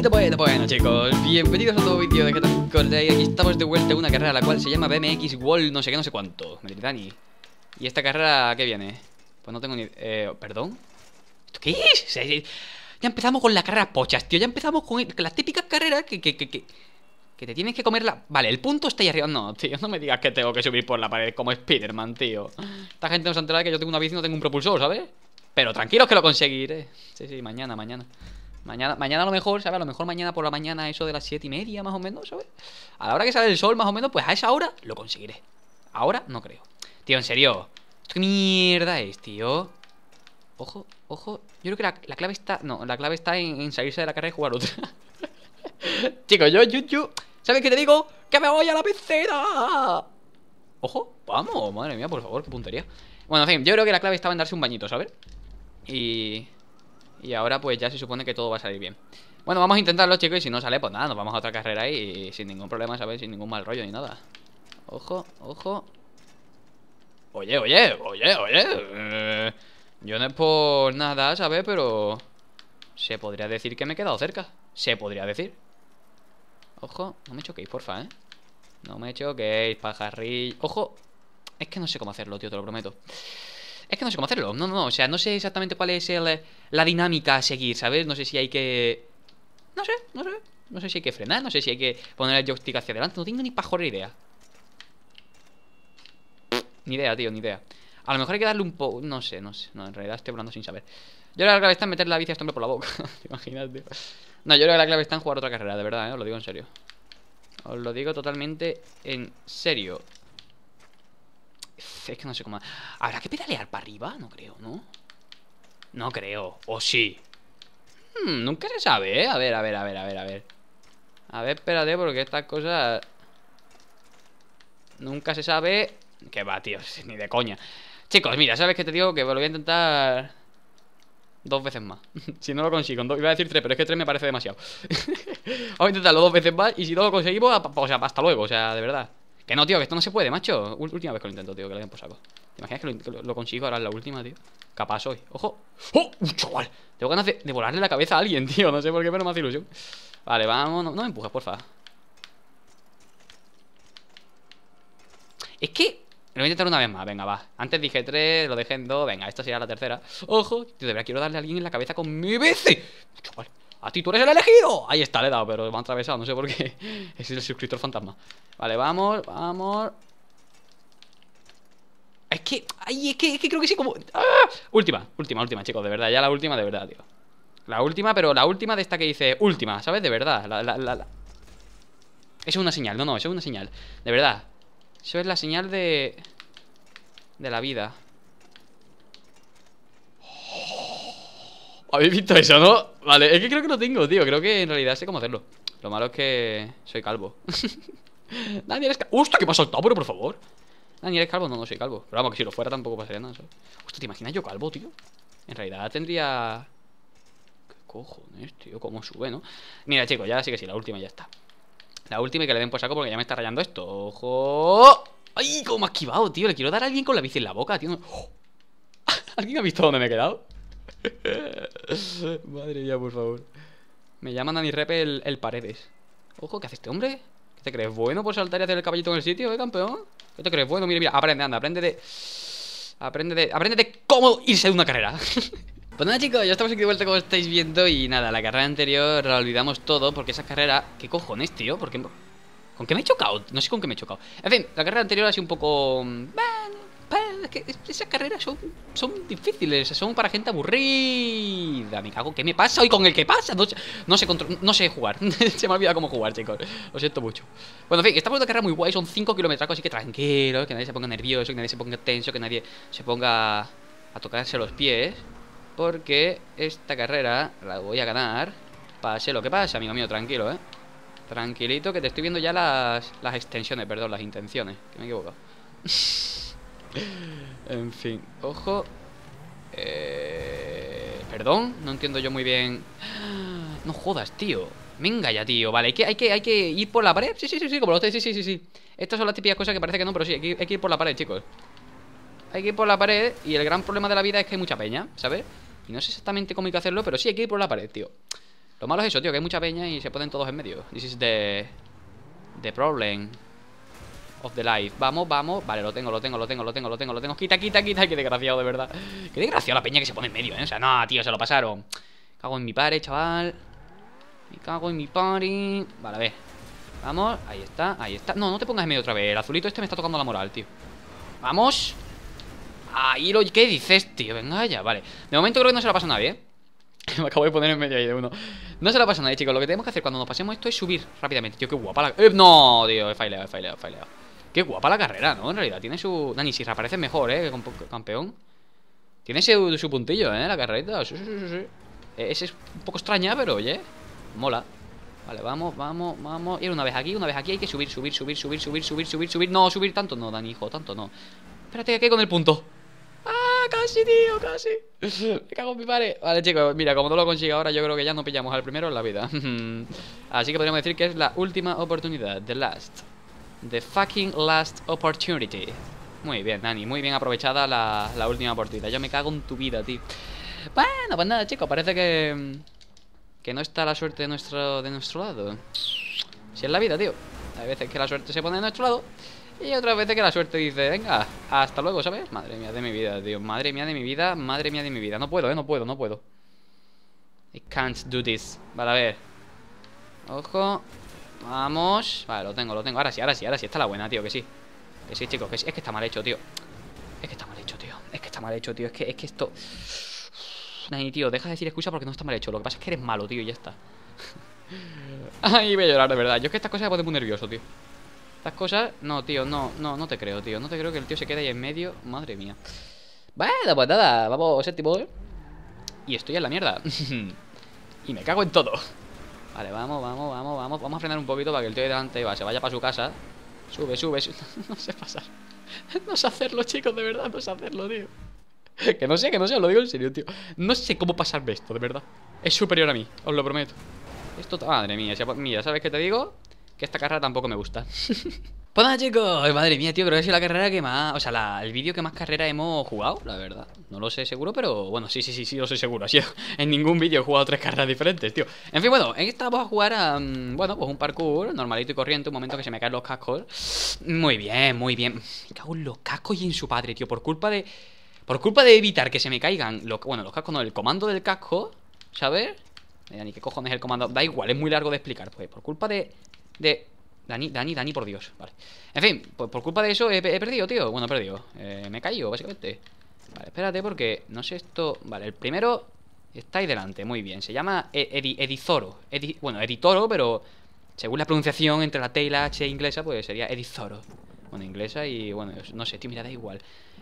Bueno, bueno, bueno chicos, bienvenidos a nuevo vídeo de tal y Aquí estamos de vuelta en una carrera la cual se llama BMX Wall no sé qué, no sé cuánto. Dani ¿Y esta carrera qué viene? Pues no tengo ni... Eh, ¿Perdón? ¿Esto qué es? Ya empezamos con las carreras pochas, tío. Ya empezamos con las típicas carreras que... que, que, que... Que te tienes que comer la... Vale, el punto está ahí arriba. No, tío, no me digas que tengo que subir por la pared como Spiderman, tío. Esta gente no se de que yo tengo una bici y no tengo un propulsor, ¿sabes? Pero tranquilos que lo conseguiré. Sí, sí, mañana, mañana Mañana, mañana a lo mejor, ¿sabes? A lo mejor mañana por la mañana, eso de las siete y media, más o menos, ¿sabes? A la hora que sale el sol, más o menos, pues a esa hora lo conseguiré. Ahora no creo. Tío, en serio. ¿Esto qué mierda es, tío? Ojo, ojo. Yo creo que la, clave está. No, la clave está en, salirse de la carrera y jugar otra. Chicos, yo, yo, yo. ¿Sabes qué te digo? ¡Que me voy a la piscina! Ojo, vamos, madre mía, por favor, qué puntería. Bueno, en fin, yo creo que la clave estaba en darse un bañito, ¿sabes? Y. Y ahora pues ya se supone que todo va a salir bien. Bueno, vamos a intentarlo chicos y si no sale pues nada Nos vamos a otra carrera y sin ningún problema, ¿sabes? Sin ningún mal rollo ni nada. Ojo, ojo. Oye, oye, oye, oye eh, Yo no es por nada, ¿sabes? Pero Se podría decir que me he quedado cerca. Se podría decir. Ojo, no me choquéis, porfa, ¿eh? No me choquéis, pajarrillo. Ojo Es que no sé cómo hacerlo, tío, te lo prometo es que no sé cómo hacerlo. No, no, no. O sea, no sé exactamente cuál es la dinámica a seguir, ¿sabes? No sé si hay que... No sé, no sé. No sé si hay que frenar, no sé si hay que poner el joystick hacia adelante. No tengo ni pajora idea. Ni idea, tío, ni idea. A lo mejor hay que darle un poco... No sé, no sé. No, en realidad estoy hablando sin saber. Yo la clave está en meter la bici a este por la boca. ¿Te imaginas, tío? No, yo creo que la clave está en jugar otra carrera, de verdad, ¿eh? Os lo digo en serio. Os lo digo totalmente en serio. Es que no sé cómo... ¿Habrá que pedalear para arriba? No creo, ¿no? No creo. ¿O sí? Hmm, nunca se sabe, ¿eh? A ver, a ver, a ver, a ver, a ver. A ver, espérate, porque estas cosas... Nunca se sabe... Que va, tío, ni de coña. Chicos, mira, ¿sabes qué te digo? Que lo voy a intentar... Dos veces más Si no lo consigo, iba a decir tres, pero es que tres me parece demasiado Vamos a intentarlo dos veces más Y si no lo conseguimos, o sea, hasta luego, o sea, de verdad que no, tío, que esto no se puede, macho. Última vez que lo intento, tío, que lo den por saco. ¿Te imaginas que lo, consigo ahora en la última, tío? Capaz hoy. ¡Ojo! ¡Oh! ¡Uh, chaval! Tengo ganas de, volarle la cabeza a alguien, tío. No sé por qué, pero me hace ilusión. Vale, vamos No, no me empujes, porfa. Es que lo voy a intentar una vez más, venga, va. Antes dije tres, lo dejé en dos. Venga, esta sería la tercera. ¡Ojo! Tío, de verdad quiero darle a alguien en la cabeza con mi bici. Chaval ¡A ti tú eres el elegido! Ahí está, le he dado, pero me han atravesado, no sé por qué. Es el suscriptor fantasma. Vale, vamos, vamos. Es que, ay, es que, es que creo que sí como ¡Ah! Última, última, última, chicos, de verdad Ya la última de verdad, tío. La última, pero la última de esta que dice última, ¿sabes? De verdad, la, la, Eso es una señal, no, no, eso es una señal De verdad. Eso es la señal de... De la vida ¿Habéis visto eso, no? Vale, es que creo que lo tengo, tío Creo que en realidad sé cómo hacerlo Lo malo es que soy calvo Daniel es calvo ¡Hostia, qué me ha saltado, pero por favor! Daniel es calvo, no, no soy calvo Pero vamos, que si lo fuera tampoco pasaría nada ¿sabes? Hostia, ¿te imaginas yo calvo, tío? En realidad tendría... ¿Qué cojones, tío? ¿Cómo sube, no? Mira, chicos, ya sí que sí, la última ya está La última y que le den por saco porque ya me está rayando esto ¡Ojo! ¡Ay, cómo ha esquivado, tío! Le quiero dar a alguien con la bici en la boca, tío ¿Alguien ha visto dónde me he quedado? Madre mía, por favor. Me llaman a mi rep el, Paredes. Ojo, ¿qué hace este hombre? ¿Qué te crees? ¿Bueno por saltar y hacer el caballito en el sitio, eh, campeón? ¿Qué te crees? Bueno, mira, mira, aprende, anda, aprende de... Aprende de... Aprende de cómo irse de una carrera. pues nada, chicos, ya estamos aquí de vuelta como estáis viendo y nada, la carrera anterior la olvidamos todo porque esa carrera... ¿Qué cojones, tío? ¿Por qué... ¿Con qué me he chocado? No sé con qué me he chocado. En fin, la carrera anterior ha sido un poco... Esas carreras son, son difíciles, son para gente aburrida. Me cago, ¿qué me pasa hoy con el que pasa? No, no sé, no sé jugar. se me ha olvidado cómo jugar, chicos. Lo siento mucho. Bueno, en fin, estamos en una carrera muy guay, son 5 kilómetros, así que tranquilo, que nadie se ponga nervioso, que nadie se ponga tenso, que nadie se ponga a tocarse los pies. Porque esta carrera la voy a ganar. Pase lo que pase, amigo mío, tranquilo, eh. Tranquilito, que te estoy viendo ya las, las extensiones, perdón, las intenciones. Que me he equivocado. en fin, ojo eh, Perdón, no entiendo yo muy bien. No jodas, tío. Venga ya, tío, vale, hay que, hay que, hay que ir por la pared. Sí, sí, sí, sí, como lo sí, sí, sí, sí. Estas son las típicas cosas que parece que no, pero sí, hay que, hay que ir por la pared, chicos. Hay que ir por la pared Y el gran problema de la vida es que hay mucha peña, ¿sabes? Y no sé exactamente cómo hay que hacerlo, pero sí hay que ir por la pared, tío. Lo malo es eso, tío, que hay mucha peña y se ponen todos en medio. This is the... The problem of the life. Vamos, vamos. Vale, lo tengo, lo tengo, lo tengo, lo tengo, lo tengo, lo tengo. Quita, quita, quita. Qué desgraciado, de verdad. Qué desgraciado la peña que se pone en medio, ¿eh? O sea, no, tío, se lo pasaron. Cago en mi padre, chaval. Me cago en mi party. Vale, a ver. Vamos, ahí está, ahí está. No, no te pongas en medio otra vez. El azulito este me está tocando la moral, tío. Vamos. Ahí lo... ¿Qué dices, tío? Venga ya, vale. De momento creo que no se la pasa a nadie, ¿eh? Me acabo de poner en medio ahí de uno No se la pasa a nadie, chicos Lo que tenemos que hacer cuando nos pasemos esto es subir rápidamente Tío, qué guapa la... Eh, no, tío, he faileado, he faileado, he faileado Qué guapa la carrera, ¿no? En realidad tiene su... Dani, si reaparece mejor, ¿eh? Campeón. Tiene su, puntillo, ¿eh? La carrerita. Sí, sí, sí, sí. E, Es, es un poco extraña, pero oye Mola. Vale, vamos, vamos, vamos. Y una vez aquí, una vez aquí Hay que subir, subir, subir, subir, subir, subir, subir, subir. No, subir tanto no, Dani, hijo, tanto no. Espérate, que con el punto. ¡Ah, casi, tío, casi! Me cago en mi padre. Vale, chicos, mira, como no lo consigo ahora Yo creo que ya no pillamos al primero en la vida. Así que podríamos decir que es la última oportunidad The last The fucking last opportunity Muy bien, Nani, muy bien aprovechada la, la última oportunidad Yo me cago en tu vida, tío Bueno, pues nada, chicos, parece que... Que no está la suerte de nuestro, de nuestro lado Si es la vida, tío Hay veces que la suerte se pone de nuestro lado y otras veces que la suerte dice, venga, hasta luego, ¿sabes? Madre mía de mi vida, tío. Madre mía de mi vida, madre mía de mi vida. No puedo, ¿eh? No puedo, no puedo. I can't do this. Vale, a ver. Ojo. Vamos. Vale, lo tengo, lo tengo. Ahora sí, ahora sí, ahora sí. Está la buena, tío, que sí. Que sí, chicos, que sí. Es que está mal hecho, tío. Es que está mal hecho, tío. Es que está mal hecho, tío. Es que, es que esto... Ay, tío, deja de decir excusa porque no está mal hecho. Lo que pasa es que eres malo, tío, y ya está. Ay, voy a llorar, de verdad. Yo es que estas cosas me ponen muy nervioso, tío. Estas cosas... No, tío, no, no, no te creo, tío No te creo que el tío se quede ahí en medio Madre mía Bueno, pues nada, vamos séptimo, ¿eh? Y estoy en la mierda Y me cago en todo Vale, vamos, vamos, vamos, vamos. Vamos a frenar un poquito para que el tío de delante va, se vaya para su casa. Sube, sube. No sé pasar. No sé hacerlo, chicos, de verdad No sé hacerlo, tío. Que no sé, que no sé, os lo digo en serio, tío. No sé cómo pasarme esto, de verdad. Es superior a mí, os lo prometo. Esto, madre mía, mira, ¿sabes qué te digo? Que esta carrera tampoco me gusta Pues nada chicos, madre mía tío, creo que es la carrera que más O sea, el vídeo que más carrera hemos jugado, la verdad. No lo sé seguro, pero bueno, sí, sí, sí, sí, lo sé seguro Así, en ningún vídeo he jugado tres carreras diferentes, tío. En fin, bueno, en esta vamos a jugar a, mm, bueno, pues un parkour normalito y corriente Un momento que se me caen los cascos. Muy bien, muy bien. Me cago en los cascos y en su padre, tío Por culpa de... Por culpa de evitar que se me caigan los, Bueno, los cascos no, el comando del casco ¿Sabes? Ni qué cojones el comando Da igual, es muy largo de explicar Pues por culpa de de... Dani, Dani, Dani, por Dios, vale En fin, pues por culpa de eso he, perdido, tío Bueno, he perdido, eh, me he caído, básicamente Vale, espérate porque, no sé esto Vale, el primero está ahí delante, muy bien Se llama e, Edizoro Bueno, Editoro, pero según la pronunciación Entre la T y la H inglesa, pues sería Edizoro Bueno, inglesa y, bueno, no sé, tío, mira, da igual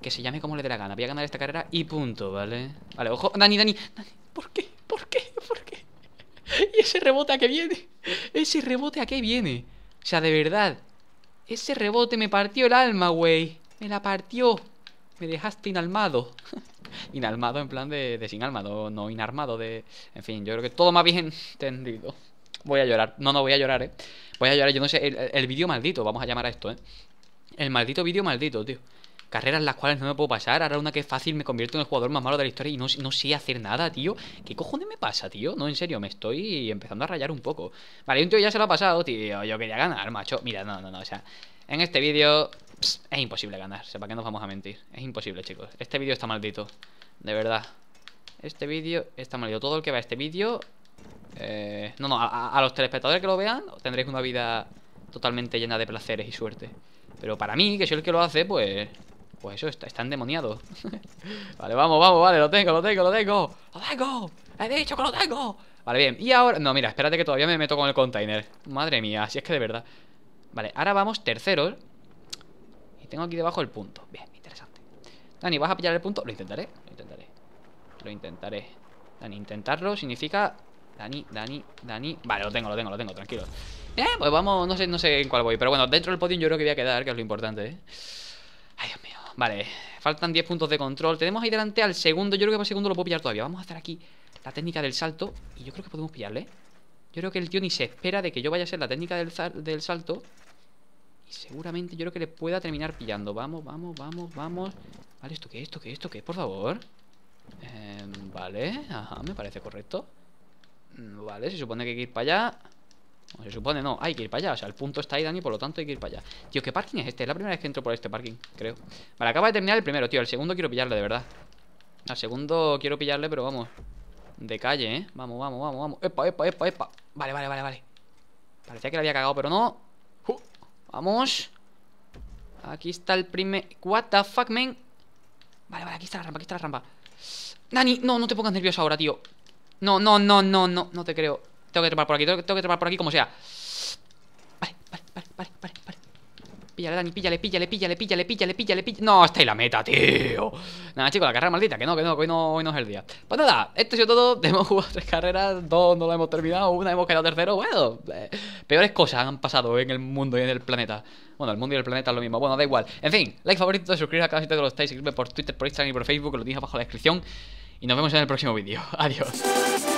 Que se llame como le dé la gana Voy a ganar esta carrera y punto, ¿vale? Vale, ojo, Dani, Dani, Dani ¿Por qué? ¿Por qué? ¿Por qué? ¿Y ese rebote a qué viene? Ese rebote a qué viene. O sea, de verdad. Ese rebote me partió el alma, güey. Me la partió. Me dejaste inalmado. inalmado en plan de, sin alma, no, inarmado. de En fin, yo creo que todo más bien entendido. Voy a llorar. No, no voy a llorar, eh. Voy a llorar. Yo no sé. El, el vídeo maldito, vamos a llamar a esto, eh. El maldito vídeo maldito, tío carreras las cuales no me puedo pasar. Ahora una que es fácil me convierto en el jugador más malo de la historia y no, no sé hacer nada, tío. ¿Qué cojones me pasa, tío? No, en serio, me estoy empezando a rayar un poco. Vale, un tío ya se lo ha pasado, tío. Yo quería ganar, macho. Mira, no, no, no. O sea, en este vídeo es imposible ganar. O sea, ¿para qué nos vamos a mentir? Es imposible, chicos. Este vídeo está maldito. De verdad. Este vídeo está maldito. Todo el que vea este vídeo... Eh, no, no, a, a los telespectadores que lo vean tendréis una vida totalmente llena de placeres y suerte. Pero para mí, que soy el que lo hace, pues pues eso, está, está endemoniado Vale, vamos, vamos, vale, lo tengo, lo tengo, lo tengo. ¡Lo tengo! ¡He dicho que lo tengo! Vale, bien, y ahora... No, mira, espérate que todavía me meto con el container. Madre mía, si es que de verdad. Vale, ahora vamos terceros Y tengo aquí debajo el punto. Bien, interesante. Dani, ¿vas a pillar el punto? Lo intentaré, lo intentaré. Lo intentaré. Dani, intentarlo significa... Dani, Dani, Dani... Vale, lo tengo, lo tengo, lo tengo, tranquilo. Eh, pues vamos, no sé, no sé en cuál voy Pero bueno, dentro del podium yo creo que voy a quedar, que es lo importante, ¿eh? Ay, Dios mío Vale, faltan 10 puntos de control. Tenemos ahí delante al segundo, yo creo que el segundo lo puedo pillar todavía. Vamos a hacer aquí la técnica del salto Y yo creo que podemos pillarle. Yo creo que el tío ni se espera de que yo vaya a ser la técnica del, del salto. Y seguramente yo creo que le pueda terminar pillando. Vamos, vamos, vamos, vamos. Vale, ¿esto qué? ¿Esto qué? ¿Esto qué? Por favor. Eh, Vale, ajá, me parece correcto. Mm, vale, se supone que hay que ir para allá se supone no, hay que ir para allá O sea, el punto está ahí, Dani, por lo tanto hay que ir para allá. Tío, ¿qué parking es este? Es la primera vez que entro por este parking, creo. Vale, acaba de terminar el primero, tío El segundo quiero pillarle, de verdad. Al segundo quiero pillarle, pero vamos De calle, ¿eh? Vamos, vamos, vamos, vamos. Epa, epa, epa, epa. Vale, vale, vale, vale. Parecía que le había cagado, pero no. Vamos. Aquí está el primer... What the fuck, man Vale, vale, aquí está la rampa, aquí está la rampa. Dani, no, no te pongas nervioso ahora, tío. No, no, no, no, no, no te creo Tengo que trepar por aquí, tengo, que trepar por aquí como sea. Vale, vale, vale, vale, vale, Píllale, Dani, píllale, píllale, píllale, píllale, píllale, píllale, píllale. No, está ahí la meta, tío. Nada, chicos, la carrera maldita, que no, que no, que hoy no, hoy no es el día. Pues nada, esto ha sido todo. Hemos jugado tres carreras, dos no la hemos terminado Una hemos quedado tercero, bueno eh, Peores cosas han pasado en el mundo y en el planeta. Bueno, el mundo y el planeta es lo mismo. Bueno, da igual. En fin, like, favorito, suscribiros al canal si te lo estáis Seguidme por Twitter, por Instagram y por Facebook Que lo tenéis abajo en la descripción. Y nos vemos en el próximo vídeo. Adiós